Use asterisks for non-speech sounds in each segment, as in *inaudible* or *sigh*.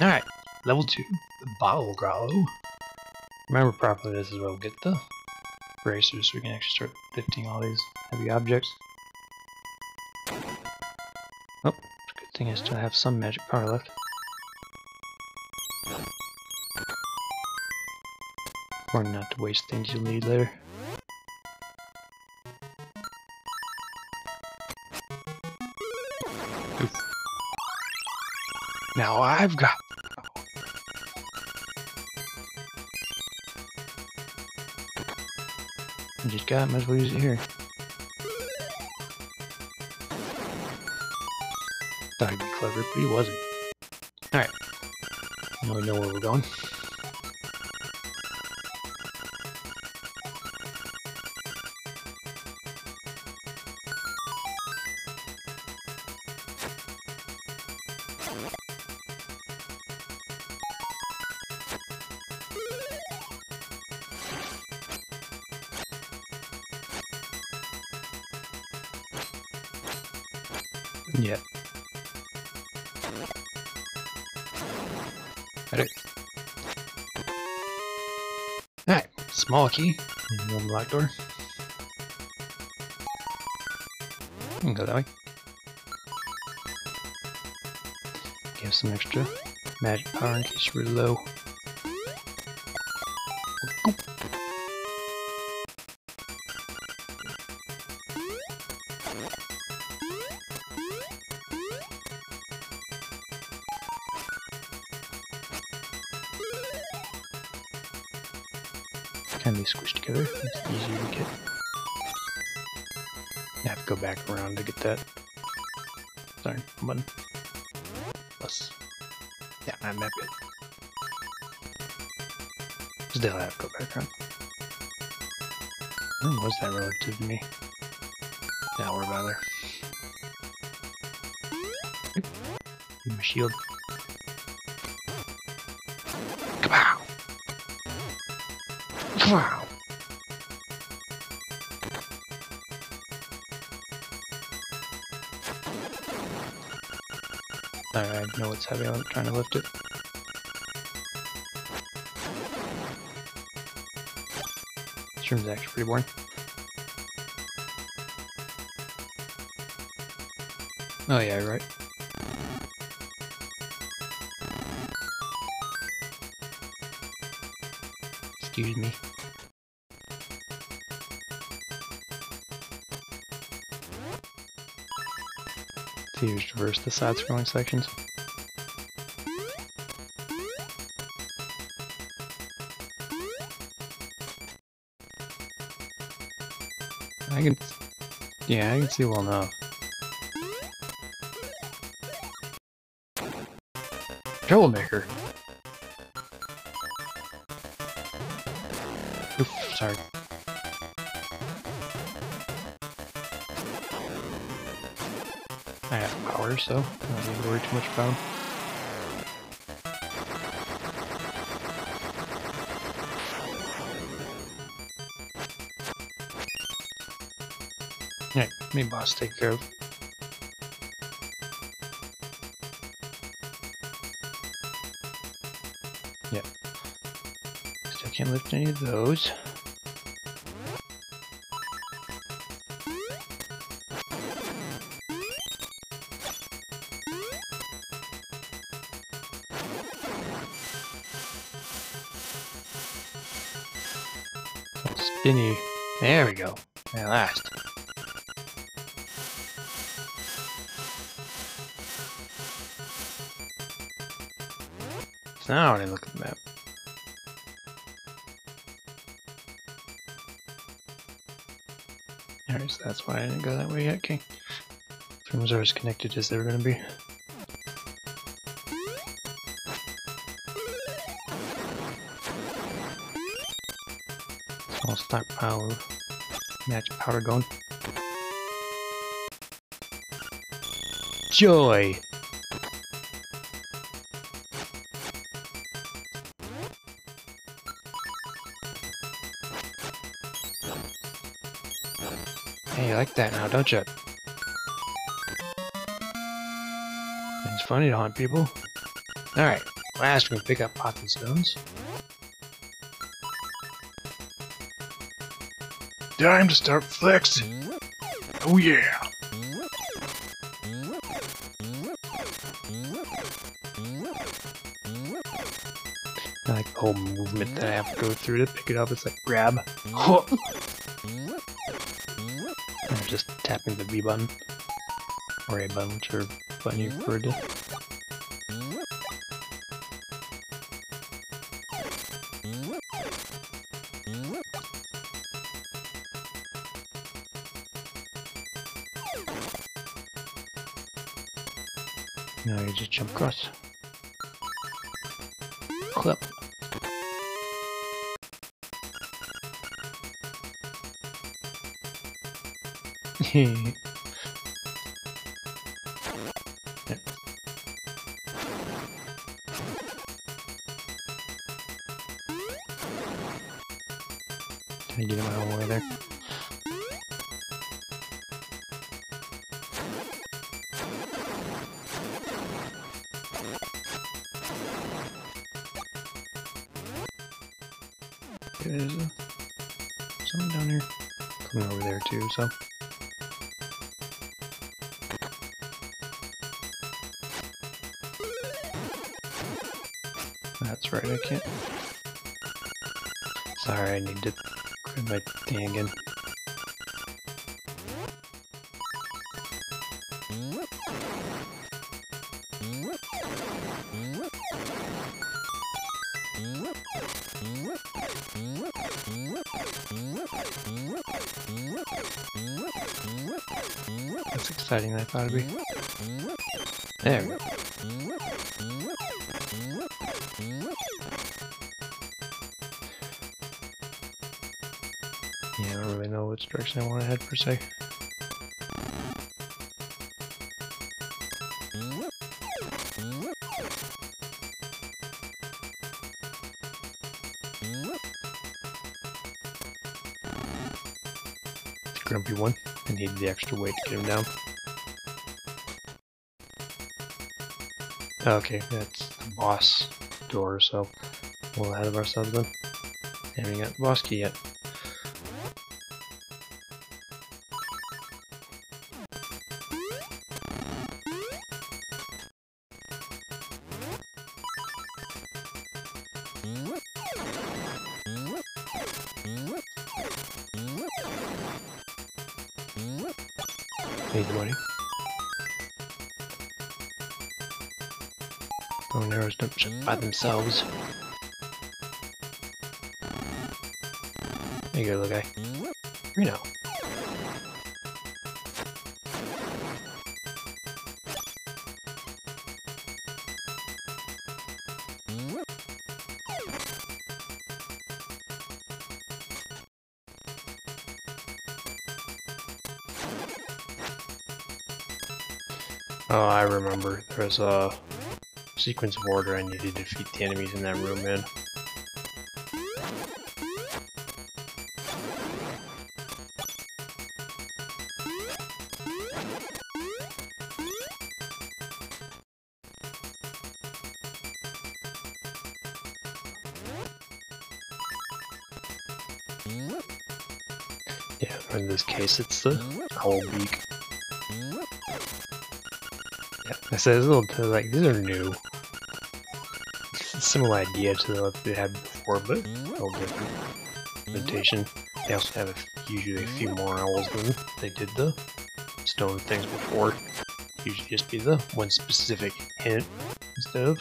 Alright, level 2, the Bottle Grotto. Remember properly, this is where we'll get the bracers so we can actually start lifting all these heavy objects. Oh, good thing I still have some magic power left. Or not to waste things you'll need later. Oof. Now I've got I just got it, might as well use it here. Thought he'd be clever, but he wasn't. Alright. We know where we're going. Yeah. Alright, small key. And black door. Can go that way. Give some extra magic power in case you're low. Squished together. It's easier to get. You have to go back around to get that. Sorry, button. Plus. Yeah, I'm map it. Still I have to go back around. When was that relative to me? Now we're there. My shield. Wow. I know it's heavy, I'm trying to lift it. This room's actually pretty boring. Oh yeah, right. Excuse me. Just reverse the side scrolling sections. I can, yeah, I can see well enough. Troublemaker. Oof, sorry. Power, so uh, I don't need to worry too much about 'em. Alright, me boss take care of. Yep. Still can't lift any of those. Spinny. There we go. At last. So now when I look at the map. Alright, so that's why I didn't go that way yet, okay. Rooms are as connected as they're gonna be. Small stockpile magic powder going. Joy! Hey, you like that now, don't you? It's funny to haunt people. Alright, Last we pick up pocket stones. Time to start flexing. Oh yeah. I like the whole movement that I have to go through to pick it up. It's like grab. *laughs* I'm just tapping the B button. Or A button, whichever button you prefer to. Now you just jump across. Clip. *laughs* Can I get in my own way there? Too, so. That's right, I can't. Sorry, I need to grab my thing again. Exciting, I thought it'd be. There we go. Yeah, I don't really know which direction I want to head per se. Grumpy one. I need the extra weight to get him down. Okay, that's the boss door, so little ahead of ourselves then. Haven't got boss key yet. By themselves. There you go, little guy. Reno. Oh, I remember. There's a sequence of order I need to defeat the enemies in that room in. Yeah, in this case it's the owl beak. Yeah, I said it's a little like these are new. Similar idea to what they had before, but a little different implementation. They also have a, usually a few more owls than they did the stone things before. Usually just be the one specific hint instead of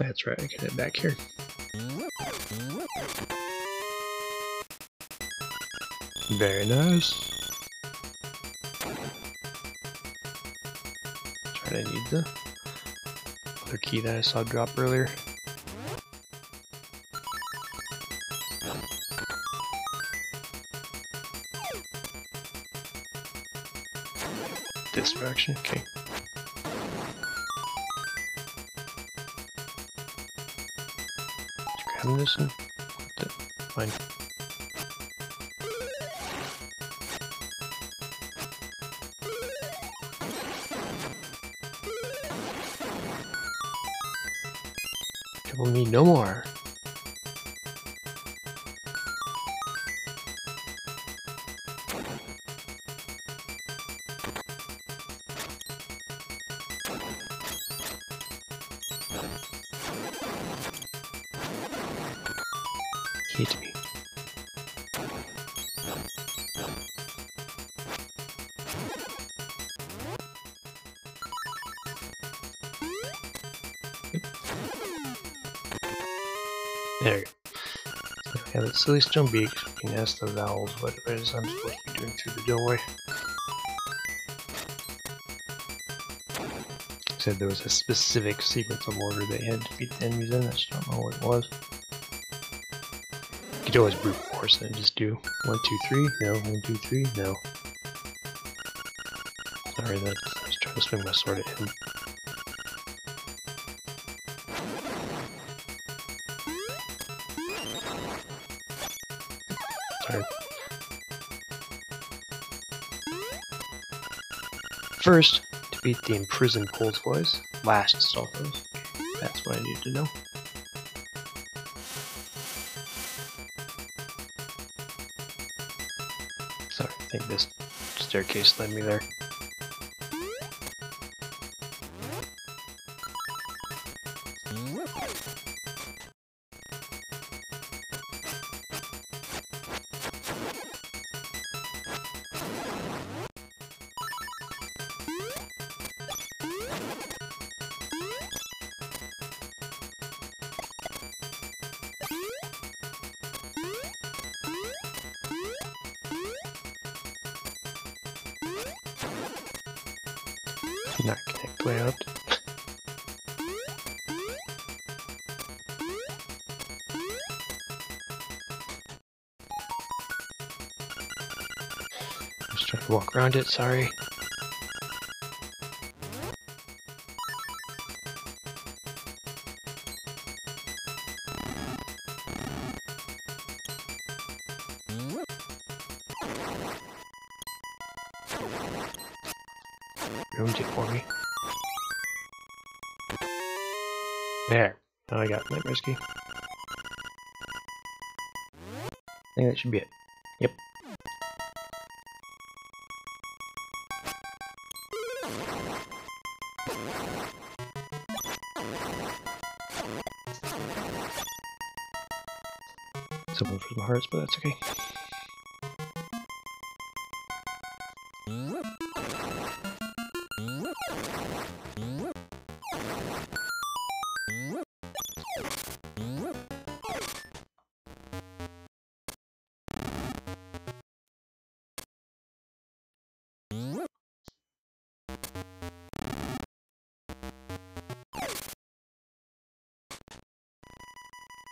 That's right, I can head back here. Very nice. Try to need the other key that I saw drop earlier. This direction, okay. Grab this and fine. Trouble me no more. There you go. So we have the silly stone beak. We can ask the vowels what it is I'm supposed to be doing through the doorway. Said there was a specific sequence of order they had to beat the enemies in. I just don't know what it was. You could always brute force and just do one, two, three, no, one, two, three, no. Sorry, that's, I was trying to swing my sword at him. First, to beat the imprisoned voice. Last, Stalkers. That's what I need to know. Sorry, I think this staircase led me there. Not way up. Just trying to walk around it, sorry. There. Now I got Night Rescue. I think that should be it. Yep. Someone for some hearts, but that's okay.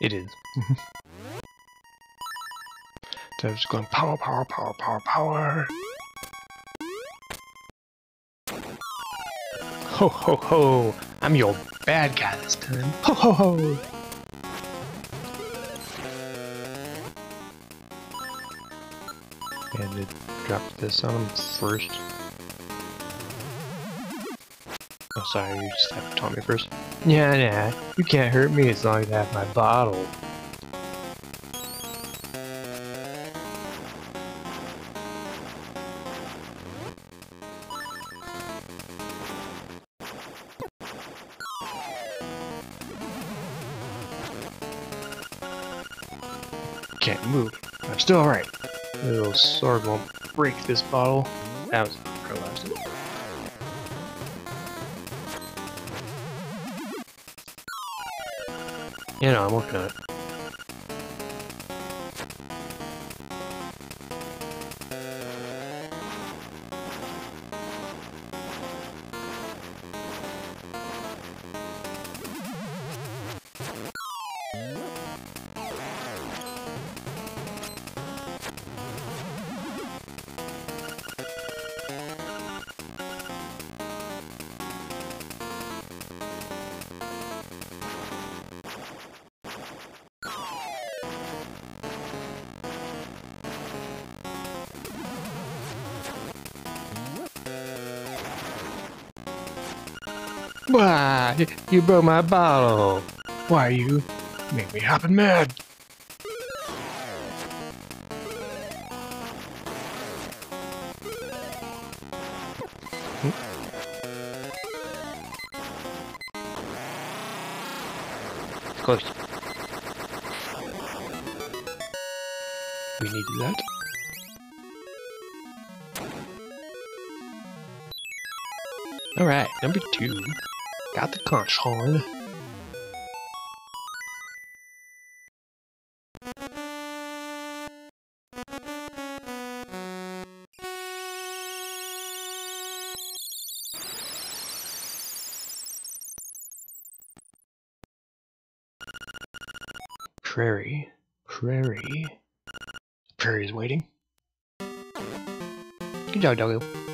It is. *laughs* so I'm just going power, power, power, power, power. Ho ho ho! I'm your bad guy this time. Ho ho ho! And it dropped this on him first. Oh, sorry, you just have to taunt me first. Yeah, yeah, you can't hurt me as long as I have my bottle. Can't move. I'm still alright. Little sword won't break this bottle. That was You know, I'm working on it. Why? You broke my bottle. Why you make me happen mad? Close. We needed that. Alright, number two. Got the conch horn. Prairie. Prairie. Prairie is waiting. Good job, doggo.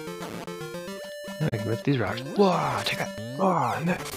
Can lift these rocks. Whoa, check and that.